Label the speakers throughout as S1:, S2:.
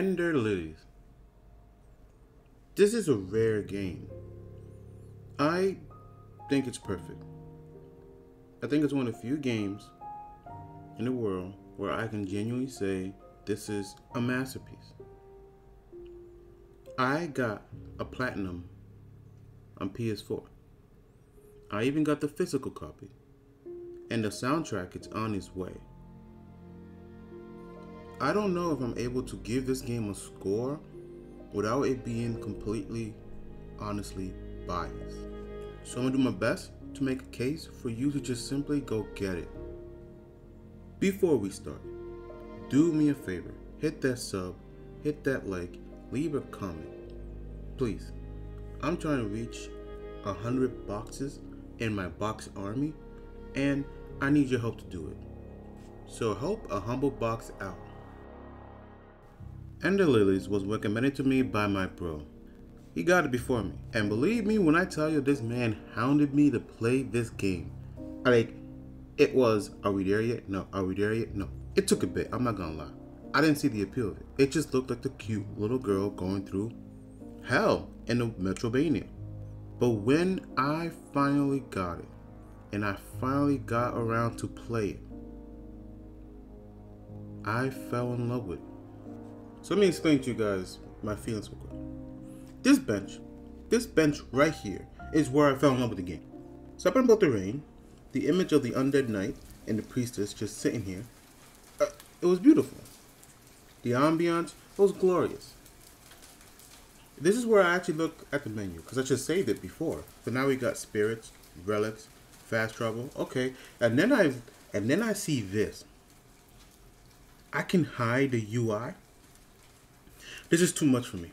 S1: Ender Lilies. This is a rare game. I think it's perfect. I think it's one of the few games in the world where I can genuinely say this is a masterpiece. I got a platinum on PS4. I even got the physical copy. And the soundtrack is on its way. I don't know if I'm able to give this game a score without it being completely, honestly biased. So I'm gonna do my best to make a case for you to just simply go get it. Before we start, do me a favor hit that sub, hit that like, leave a comment. Please, I'm trying to reach hundred boxes in my box army, and I need your help to do it. So help a humble box out. Ender Lilies was recommended to me by my bro. He got it before me. And believe me when I tell you this man hounded me to play this game. Like, it was, are we there yet? No. Are we there yet? No. It took a bit, I'm not gonna lie. I didn't see the appeal of it. It just looked like the cute little girl going through hell in the Metroidvania. But when I finally got it, and I finally got around to play it, I fell in love with it. So let me explain to you guys my feelings real quick. This bench, this bench right here, is where I fell in love with the game. So about the rain, the image of the undead knight and the priestess just sitting here, uh, it was beautiful. The ambiance was glorious. This is where I actually look at the menu because I just saved it before. So now we got spirits, relics, fast travel. Okay, and then I and then I see this. I can hide the UI this is too much for me.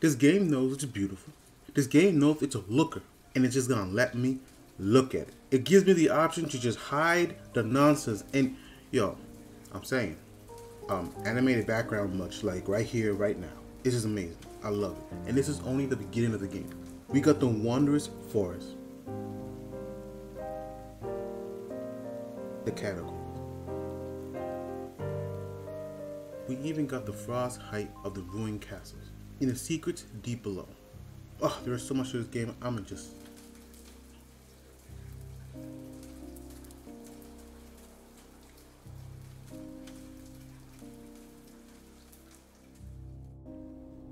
S1: This game knows it's beautiful. This game knows it's a looker, and it's just gonna let me look at it. It gives me the option to just hide the nonsense. And yo, I'm saying, um, animated background much like right here, right now. This is amazing. I love it. And this is only the beginning of the game. We got the wondrous forest, the catacombs. We even got the frost height of the ruined castles. In the secrets deep below. Oh, there is so much to this game. I'm just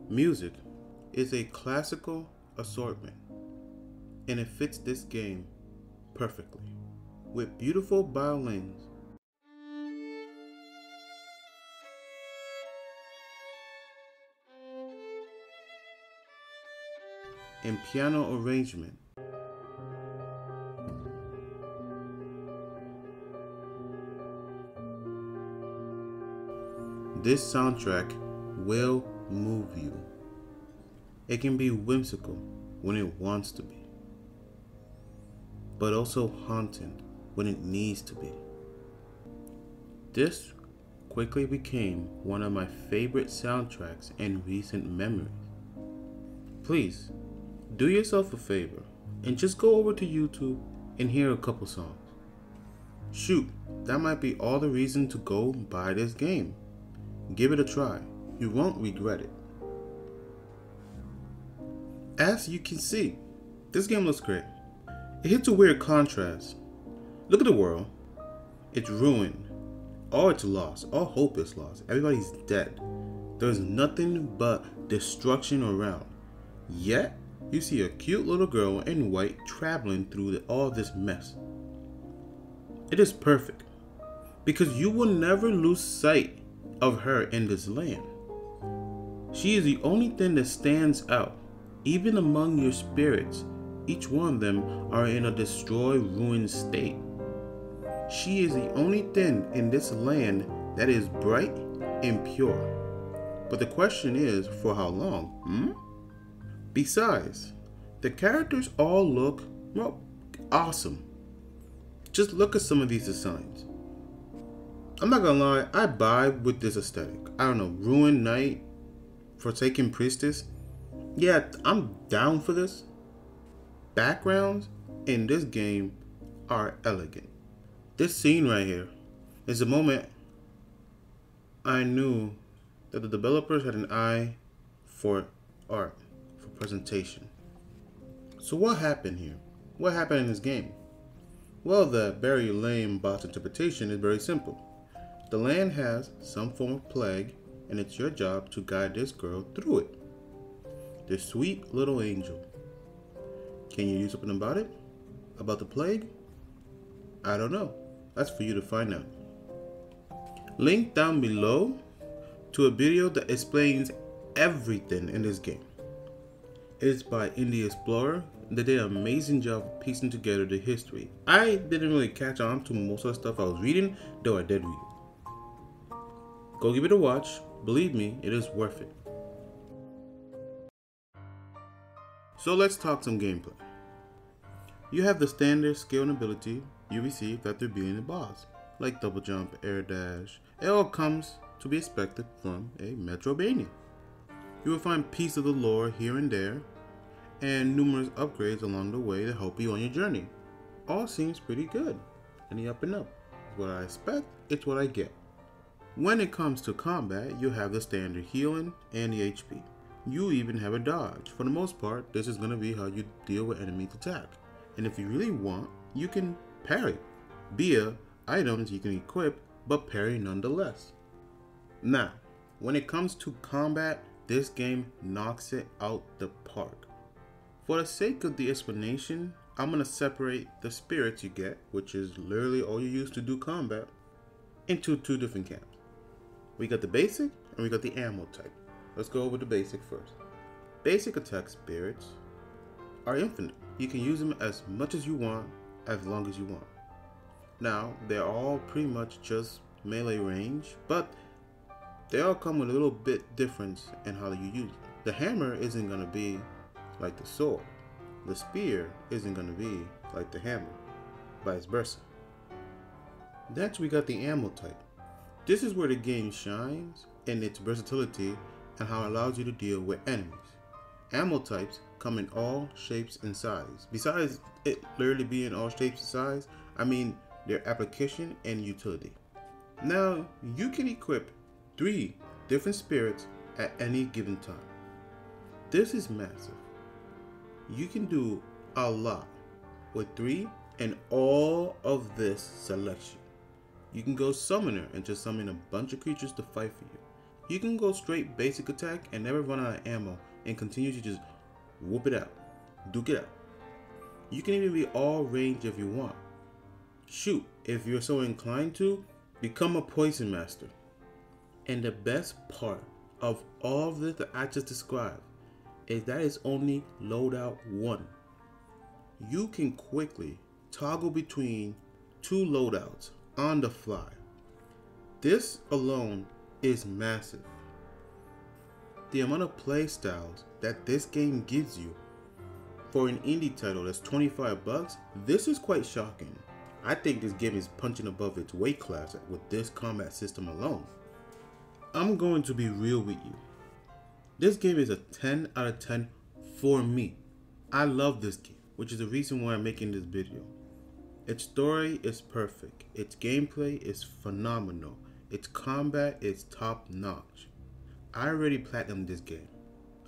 S1: Music is a classical assortment and it fits this game perfectly with beautiful violins and piano arrangement. This soundtrack will move you. It can be whimsical when it wants to be, but also haunting when it needs to be. This quickly became one of my favorite soundtracks in recent memories. Please do yourself a favor and just go over to YouTube and hear a couple songs. Shoot, that might be all the reason to go buy this game. Give it a try. You won't regret it. As you can see, this game looks great. It hits a weird contrast. Look at the world. It's ruined. All it's lost. All hope is lost. Everybody's dead. There's nothing but destruction around. Yet, you see a cute little girl in white traveling through the, all this mess. It is perfect because you will never lose sight of her in this land. She is the only thing that stands out, even among your spirits. Each one of them are in a destroyed, ruined state. She is the only thing in this land that is bright and pure. But the question is, for how long? Hmm? Besides, the characters all look, well, awesome. Just look at some of these designs. I'm not gonna lie, I buy with this aesthetic. I don't know, Ruined Knight, Forsaken Priestess. Yeah, I'm down for this. Backgrounds in this game are elegant. This scene right here is the moment I knew that the developers had an eye for art, presentation. So what happened here? What happened in this game? Well, the very lame bot's interpretation is very simple. The land has some form of plague, and it's your job to guide this girl through it. This sweet little angel. Can you do something about it? About the plague? I don't know. That's for you to find out. Link down below to a video that explains everything in this game. Is by Indie Xplorer. They did an amazing job piecing together the history. I didn't really catch on to most of the stuff I was reading, though I did read. Go give it a watch. Believe me, it is worth it. So let's talk some gameplay. You have the standard skill and ability you receive after being a boss, like double jump, air dash. It all comes to be expected from a Metroidvania. You will find pieces of the lore here and there, and numerous upgrades along the way to help you on your journey. All seems pretty good. Any up and up. What I expect, it's what I get. When it comes to combat, you have the standard healing and the HP. You even have a dodge. For the most part, this is going to be how you deal with enemies attack. And if you really want, you can parry via items you can equip, but parry nonetheless. Now, when it comes to combat, this game knocks it out the park. For the sake of the explanation, I'm going to separate the spirits you get, which is literally all you use to do combat, into two different camps. We got the basic and we got the ammo type. Let's go over the basic first. Basic attack spirits are infinite. You can use them as much as you want, as long as you want. Now, they're all pretty much just melee range, but they all come with a little bit difference in how you use them. The hammer isn't going to be like the sword. The spear isn't going to be like the hammer, vice versa. Next, we got the ammo type. This is where the game shines in its versatility and how it allows you to deal with enemies. Ammo types come in all shapes and size. Besides it literally being all shapes and size, I mean their application and utility. Now, you can equip three different spirits at any given time. This is massive. You can do a lot with three and all of this selection. You can go summoner and just summon a bunch of creatures to fight for you. You can go straight basic attack and never run out of ammo and continue to just whoop it out, duke it out. You can even be all range if you want. Shoot, if you're so inclined to, become a poison master. And the best part of all of this that I just described is that it's only loadout one. You can quickly toggle between two loadouts on the fly. This alone is massive. The amount of playstyles that this game gives you for an indie title that's 25 bucks, this is quite shocking. I think this game is punching above its weight class with this combat system alone. I'm going to be real with you. This game is a 10 out of 10 for me. I love this game, which is the reason why I'm making this video. Its story is perfect. Its gameplay is phenomenal. Its combat is top notch. I already platinumed this game.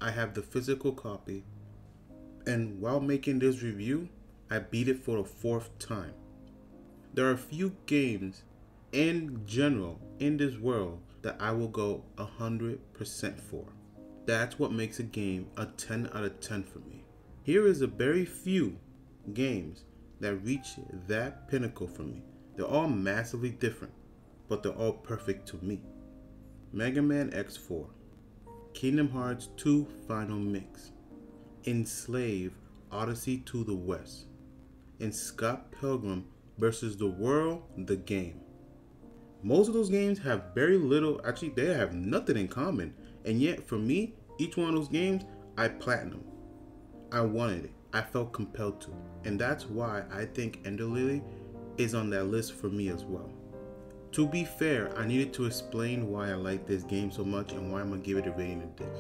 S1: I have the physical copy, and while making this review, I beat it for the fourth time. There are few games in general in this world that I will go 100% for. That's what makes a game a 10 out of 10 for me. Here is a very few games that reach that pinnacle for me. They're all massively different, but they're all perfect to me. Mega Man X4, Kingdom Hearts 2 Final Mix, Enslaved Odyssey to the West, and Scott Pilgrim versus the World, the game. Most of those games have very little, actually, they have nothing in common. And yet, for me, each one of those games, I platinum. I wanted it. I felt compelled to. And that's why I think Ender Lily is on that list for me as well. To be fair, I needed to explain why I like this game so much and why I'm gonna give it a rating of this.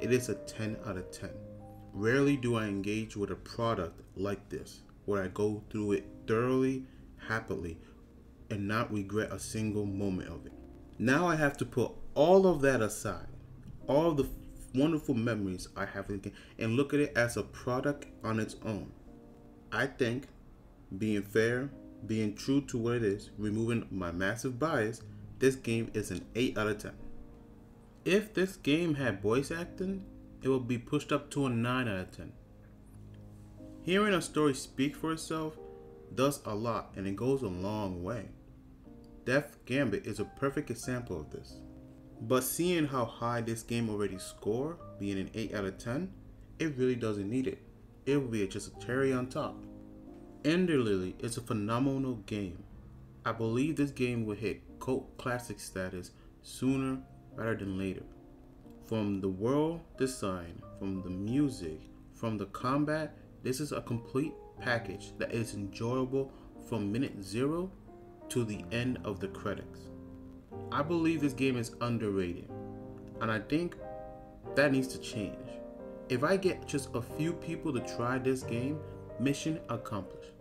S1: It is a 10 out of 10. Rarely do I engage with a product like this, where I go through it thoroughly, happily, and not regret a single moment of it. Now I have to put all of that aside, all the wonderful memories I have and look at it as a product on its own, I think being fair, being true to what it is, removing my massive bias, this game is an 8 out of 10. If this game had voice acting, it would be pushed up to a 9 out of 10. Hearing a story speak for itself does a lot and it goes a long way. Death Gambit is a perfect example of this. But seeing how high this game already scored, being an 8 out of 10, it really doesn't need it. It will be just a cherry on top. Ender Lily is a phenomenal game. I believe this game will hit cult classic status sooner rather than later. From the world design, from the music, from the combat, this is a complete package that is enjoyable from minute zero to the end of the credits. I believe this game is underrated, and I think that needs to change. If I get just a few people to try this game, mission accomplished.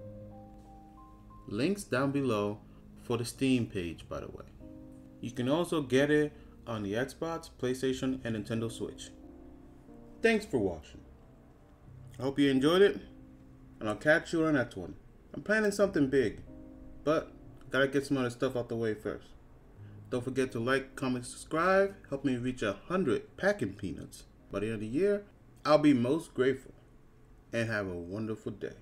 S1: Links down below for the Steam page, by the way. You can also get it on the Xbox, PlayStation, and Nintendo Switch. Thanks for watching. I hope you enjoyed it, and I'll catch you on the next one. I'm planning something big, but gotta get some other stuff out the way first. Don't forget to like, comment, subscribe. Help me reach a hundred packing peanuts by the end of the year. I'll be most grateful. And have a wonderful day.